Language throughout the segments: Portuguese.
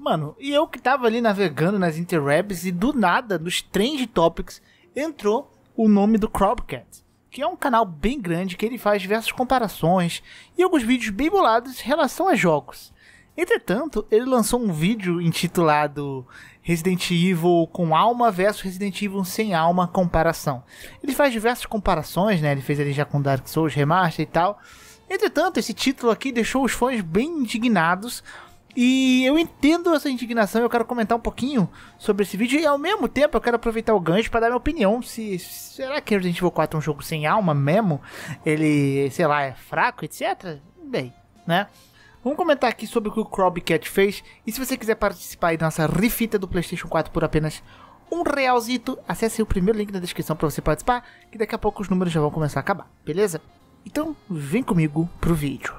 Mano, e eu que tava ali navegando nas interwebs e do nada, nos Trend Topics, entrou o nome do Crobcat, que é um canal bem grande que ele faz diversas comparações e alguns vídeos bem bolados em relação a jogos. Entretanto, ele lançou um vídeo intitulado Resident Evil com alma versus Resident Evil sem alma comparação. Ele faz diversas comparações, né? Ele fez ali já com Dark Souls Remaster e tal. Entretanto, esse título aqui deixou os fãs bem indignados e eu entendo essa indignação, eu quero comentar um pouquinho sobre esse vídeo e ao mesmo tempo eu quero aproveitar o gancho para dar minha opinião se será que Resident Evil 4 é um jogo sem alma mesmo? Ele, sei lá, é fraco, etc. Bem, né? Vamos comentar aqui sobre o que o Crobcat fez e se você quiser participar da nossa refita do PlayStation 4 por apenas um realzito, acesse o primeiro link na descrição para você participar, que daqui a pouco os números já vão começar a acabar, beleza? Então, vem comigo pro vídeo.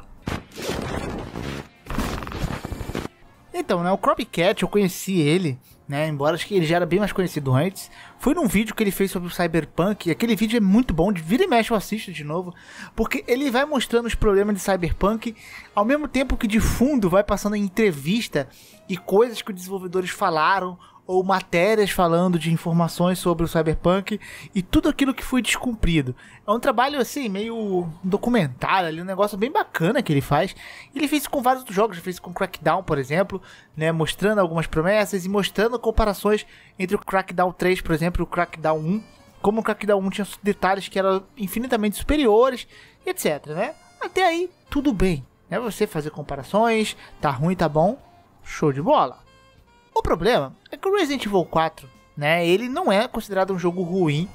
Então, né, o Cropcat, eu conheci ele, né, embora acho que ele já era bem mais conhecido antes. Foi num vídeo que ele fez sobre o Cyberpunk, e aquele vídeo é muito bom, de vira e mexe eu assisto de novo, porque ele vai mostrando os problemas de Cyberpunk, ao mesmo tempo que de fundo vai passando entrevista e coisas que os desenvolvedores falaram ou matérias falando de informações sobre o Cyberpunk e tudo aquilo que foi descumprido. É um trabalho assim, meio documentário ali, um negócio bem bacana que ele faz. Ele fez isso com vários outros jogos, fez com Crackdown, por exemplo, né, mostrando algumas promessas e mostrando comparações entre o Crackdown 3, por exemplo, e o Crackdown 1, como o Crackdown 1 tinha detalhes que eram infinitamente superiores, etc, né? Até aí tudo bem, né? Você fazer comparações, tá ruim, tá bom, show de bola. O problema é que o Resident Evil 4, né, ele não é considerado um jogo ruim.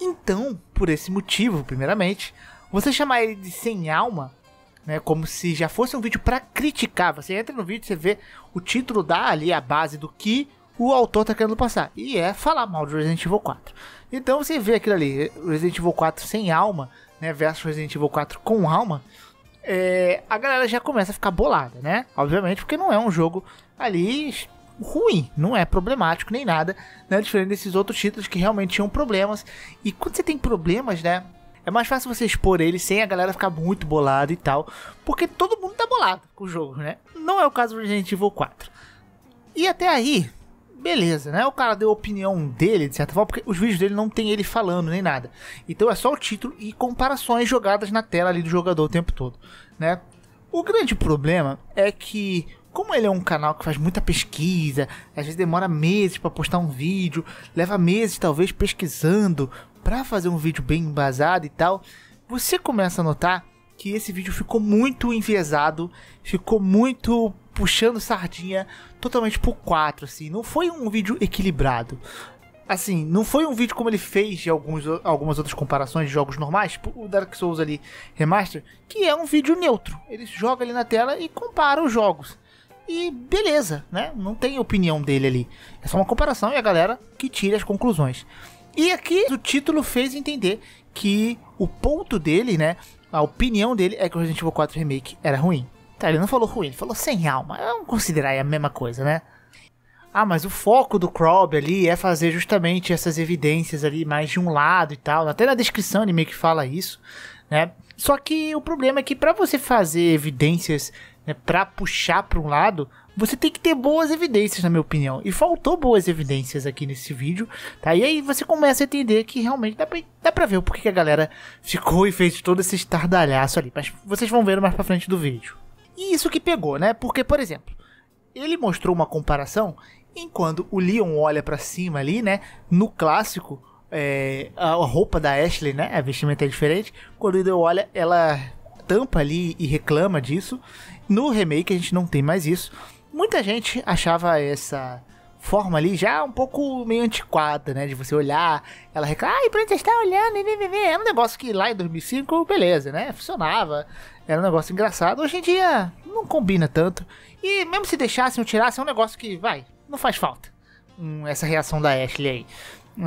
Então, por esse motivo, primeiramente, você chamar ele de sem alma, né, como se já fosse um vídeo para criticar. Você entra no vídeo, você vê o título dá ali a base do que o autor tá querendo passar, e é falar mal do Resident Evil 4. Então você vê aquilo ali, Resident Evil 4 sem alma, né, versus Resident Evil 4 com alma, é, a galera já começa a ficar bolada, né? Obviamente, porque não é um jogo ali ruim, não é problemático nem nada, né? Diferente desses outros títulos que realmente tinham problemas. E quando você tem problemas, né? É mais fácil você expor ele sem a galera ficar muito bolada e tal. Porque todo mundo tá bolado com o jogo, né? Não é o caso do Resident Evil 4. E até aí, beleza, né? O cara deu a opinião dele, de certa forma, porque os vídeos dele não tem ele falando nem nada. Então é só o título e comparações jogadas na tela ali do jogador o tempo todo, né? O grande problema é que como ele é um canal que faz muita pesquisa, às vezes demora meses para postar um vídeo, leva meses talvez pesquisando para fazer um vídeo bem embasado e tal, você começa a notar que esse vídeo ficou muito enviesado, ficou muito puxando sardinha totalmente pro 4, assim, não foi um vídeo equilibrado. Assim, não foi um vídeo como ele fez de alguns, algumas outras comparações de jogos normais, tipo o Dark Souls ali Remaster, que é um vídeo neutro. Ele joga ali na tela e compara os jogos. E beleza, né? Não tem opinião dele ali. É só uma comparação e a galera que tira as conclusões. E aqui o título fez entender que o ponto dele, né? A opinião dele é que o Resident Evil 4 Remake era ruim. Tá, ele não falou ruim, ele falou sem alma. Vamos considerar a mesma coisa, né? Ah, mas o foco do Crob ali é fazer justamente essas evidências ali mais de um lado e tal. Até na descrição ele meio que fala isso, né? Só que o problema é que para você fazer evidências né, para puxar para um lado, você tem que ter boas evidências, na minha opinião. E faltou boas evidências aqui nesse vídeo, tá? E aí você começa a entender que realmente dá pra, dá pra ver o porquê que a galera ficou e fez todo esse estardalhaço ali. Mas vocês vão ver mais pra frente do vídeo. E isso que pegou, né? Porque, por exemplo, ele mostrou uma comparação enquanto o Leon olha para cima ali, né? No clássico, é, a roupa da Ashley, né? A vestimenta é diferente. Quando Leon olha, ela tampa ali e reclama disso. No remake a gente não tem mais isso. Muita gente achava essa forma ali já um pouco meio antiquada, né? De você olhar, ela reclama, ai, pra onde está olhando? É um negócio que lá em 2005, beleza, né? Funcionava, era um negócio engraçado. Hoje em dia não combina tanto. E mesmo se deixassem ou tirassem, é um negócio que, vai, não faz falta. Hum, essa reação da Ashley aí.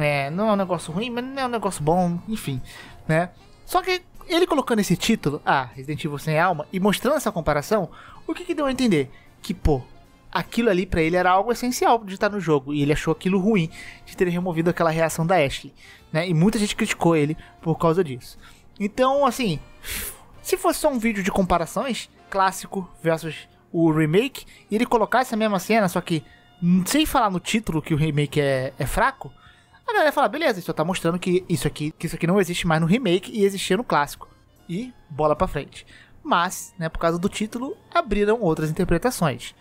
É, não é um negócio ruim, mas não é um negócio bom, enfim, né? Só que ele colocando esse título, ah, Resident Evil sem alma, e mostrando essa comparação, o que, que deu a entender? Que, pô, aquilo ali para ele era algo essencial de estar no jogo, e ele achou aquilo ruim de ter removido aquela reação da Ashley, né? E muita gente criticou ele por causa disso. Então, assim, se fosse só um vídeo de comparações, clássico versus o remake e ele colocar essa mesma cena, só que sem falar no título que o remake é, é fraco, a galera fala, beleza, isso tá mostrando que isso aqui, que isso aqui não existe mais no remake e existia no clássico. E bola pra frente. Mas, né, por causa do título, abriram outras interpretações.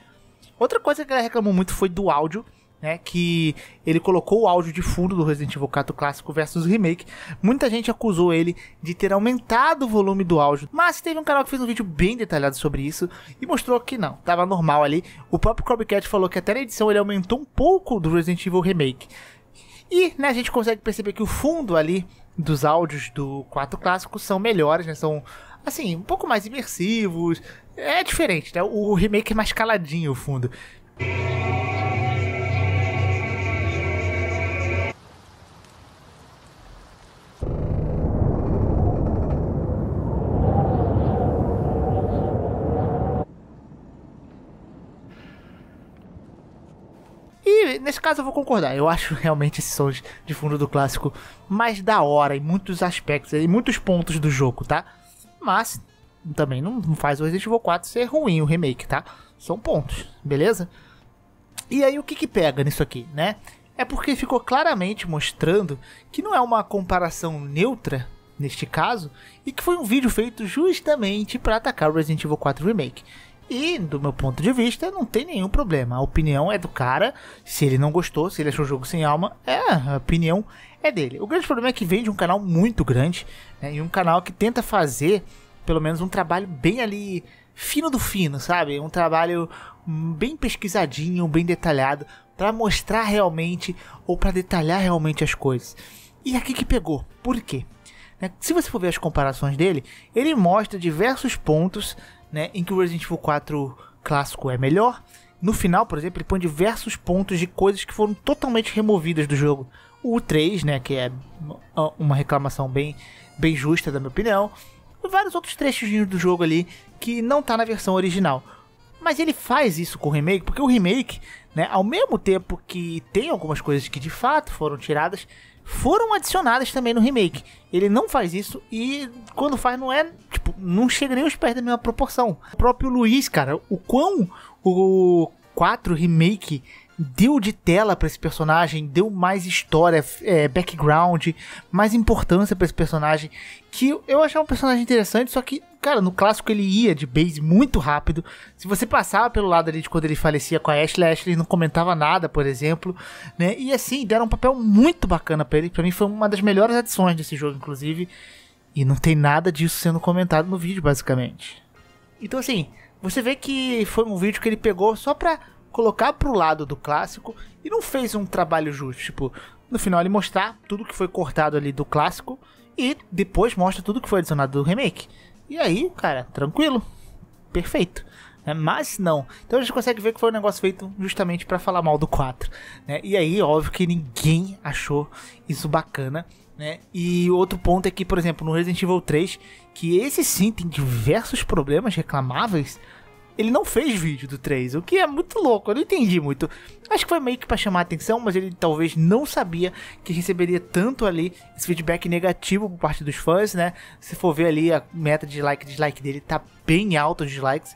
Outra coisa que ela reclamou muito foi do áudio, né, que ele colocou o áudio de fundo do Resident Evil 4 clássico versus remake. Muita gente acusou ele de ter aumentado o volume do áudio, mas teve um canal que fez um vídeo bem detalhado sobre isso e mostrou que não, tava normal ali. O próprio Copycat falou que até na edição ele aumentou um pouco do Resident Evil Remake. E né, a gente consegue perceber que o fundo ali dos áudios do 4 clássico são melhores, né? São assim, um pouco mais imersivos. É diferente, né? O remake é mais caladinho o fundo. Nesse caso eu vou concordar. Eu acho realmente esses sons de fundo do clássico mais da hora em muitos aspectos, em muitos pontos do jogo, tá? Mas também não faz o Resident Evil 4 ser ruim o remake, tá? São pontos, beleza? E aí o que que pega nisso aqui, né? É porque ficou claramente mostrando que não é uma comparação neutra neste caso e que foi um vídeo feito justamente para atacar o Resident Evil 4 Remake. E, do meu ponto de vista, não tem nenhum problema. A opinião é do cara. Se ele não gostou, se ele achou o jogo sem alma, é, a opinião é dele. O grande problema é que vem de um canal muito grande né, e um canal que tenta fazer, pelo menos, um trabalho bem ali fino do fino, sabe? Um trabalho bem pesquisadinho, bem detalhado, para mostrar realmente ou para detalhar realmente as coisas. E aqui que pegou. Por quê? Né, se você for ver as comparações dele, ele mostra diversos pontos né, em que o Resident Evil 4 clássico é melhor. No final, por exemplo, ele põe diversos pontos de coisas que foram totalmente removidas do jogo. O 3, né, que é uma reclamação bem, bem justa, da minha opinião. E vários outros trechos do jogo ali que não tá na versão original. Mas ele faz isso com o remake, porque o remake, né, ao mesmo tempo que tem algumas coisas que de fato foram tiradas, foram adicionadas também no remake. Ele não faz isso e quando faz não é, tipo, não chega nem aos pés da mesma proporção. O próprio Luiz, cara, o quão o 4 remake deu de tela para esse personagem, deu mais história, é, background, mais importância para esse personagem, que eu achava um personagem interessante, só que, cara, no clássico ele ia de base muito rápido. Se você passava pelo lado ali de quando ele falecia com a Ashley, a Ashley não comentava nada, por exemplo, né? E assim, deram um papel muito bacana para ele, para mim foi uma das melhores adições desse jogo, inclusive, e não tem nada disso sendo comentado no vídeo, basicamente. Então assim, você vê que foi um vídeo que ele pegou só pra colocar pro lado do clássico e não fez um trabalho justo. Tipo, no final ele mostrar tudo que foi cortado ali do clássico e depois mostra tudo que foi adicionado do remake. E aí, cara, tranquilo, perfeito. É, mas não. Então a gente consegue ver que foi um negócio feito justamente para falar mal do 4. Né? E aí, óbvio que ninguém achou isso bacana. Né? E outro ponto é que, por exemplo, no Resident Evil 3, que esse sim tem diversos problemas reclamáveis, ele não fez vídeo do 3, o que é muito louco, eu não entendi muito. Acho que foi meio que pra chamar a atenção, mas ele talvez não sabia que receberia tanto ali esse feedback negativo por parte dos fãs, né? Se for ver ali a meta de like e dislike dele, tá bem alto os dislikes.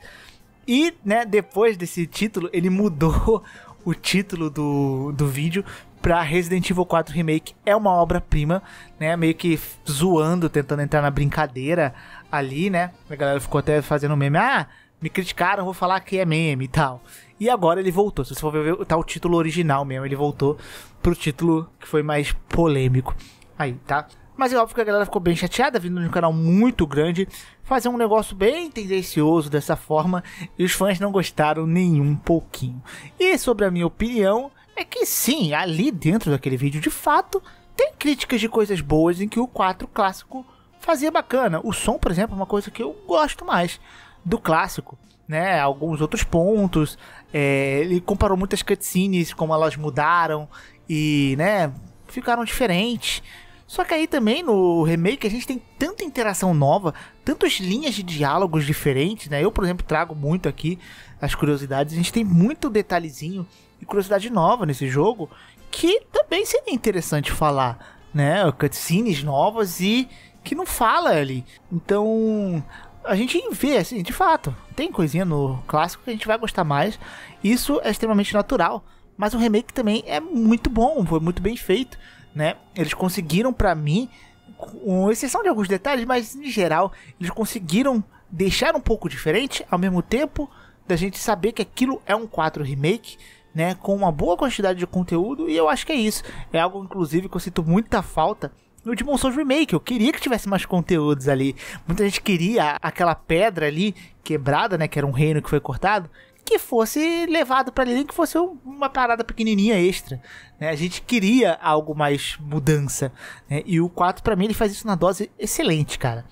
E, né, depois desse título, ele mudou o título do, do vídeo pra Resident Evil 4 Remake. É uma obra-prima, né? Meio que zoando, tentando entrar na brincadeira ali, né? A galera ficou até fazendo meme. Ah, me criticaram, vou falar que é meme e tal. E agora ele voltou. Se você for ver, tá o título original mesmo. Ele voltou pro título que foi mais polêmico. Aí, tá? Mas é óbvio que a galera ficou bem chateada, vindo de um canal muito grande, fazer um negócio bem tendencioso dessa forma, e os fãs não gostaram nem um pouquinho. E sobre a minha opinião, é que sim, ali dentro daquele vídeo, de fato, tem críticas de coisas boas em que o 4 clássico fazia bacana. O som, por exemplo, é uma coisa que eu gosto mais do clássico, né? Alguns outros pontos. É, ele comparou muitas cutscenes, como elas mudaram e, né, ficaram diferentes. Só que aí também no remake a gente tem tanta interação nova, tantas linhas de diálogos diferentes, né? Eu, por exemplo, trago muito aqui as curiosidades. A gente tem muito detalhezinho e curiosidade nova nesse jogo que também seria interessante falar, né? Cutscenes novas e que não fala ali. Então, a gente vê, assim, de fato, tem coisinha no clássico que a gente vai gostar mais. Isso é extremamente natural. Mas o remake também é muito bom, foi muito bem feito, né? Eles conseguiram, para mim, com exceção de alguns detalhes, mas em geral, eles conseguiram deixar um pouco diferente, ao mesmo tempo da gente saber que aquilo é um 4 remake, né, com uma boa quantidade de conteúdo, e eu acho que é isso. É algo, inclusive, que eu sinto muita falta no Demon Souls Remake. Eu queria que tivesse mais conteúdos ali. Muita gente queria aquela pedra ali quebrada, né, que era um reino que foi cortado, que fosse levado para ali, que fosse uma parada pequenininha extra. Né? A gente queria algo mais mudança. Né? E o 4 para mim ele faz isso na dose excelente, cara.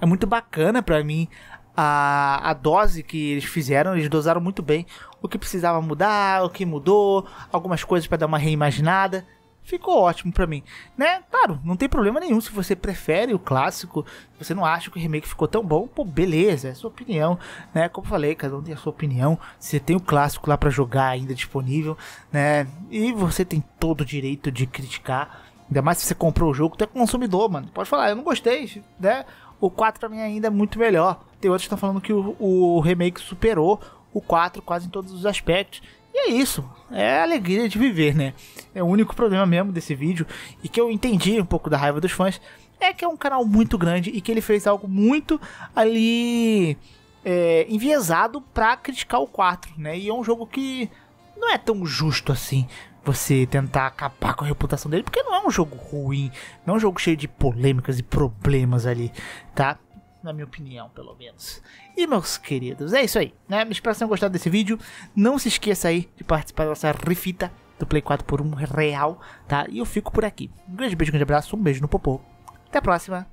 É muito bacana para mim a, a dose que eles fizeram, eles dosaram muito bem o que precisava mudar, o que mudou, algumas coisas para dar uma reimaginada ficou ótimo para mim, né? Claro, não tem problema nenhum se você prefere o clássico, você não acha que o remake ficou tão bom, pô, beleza, é sua opinião, né? Como eu falei, cada um tem a sua opinião. Você tem o clássico lá para jogar ainda disponível, né? E você tem todo o direito de criticar. Ainda mais se você comprou o jogo, tu é consumidor, mano. Pode falar, eu não gostei, né? O 4 pra mim ainda é muito melhor. Tem outros que estão falando que o, o remake superou o 4 quase em todos os aspectos. E é isso, é a alegria de viver, né? É o único problema mesmo desse vídeo e que eu entendi um pouco da raiva dos fãs é que é um canal muito grande e que ele fez algo muito ali é, enviesado pra criticar o 4, né? E é um jogo que não é tão justo assim você tentar acabar com a reputação dele, porque não é um jogo ruim, não é um jogo cheio de polêmicas e problemas ali, tá? Na minha opinião, pelo menos. E meus queridos, é isso aí, né? Espero que tenham gostado desse vídeo. Não se esqueça aí de participar dessa refita do Play 4 por um real, tá? E eu fico por aqui. Um grande beijo, um grande abraço, um beijo no popô. Até a próxima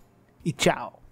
e tchau.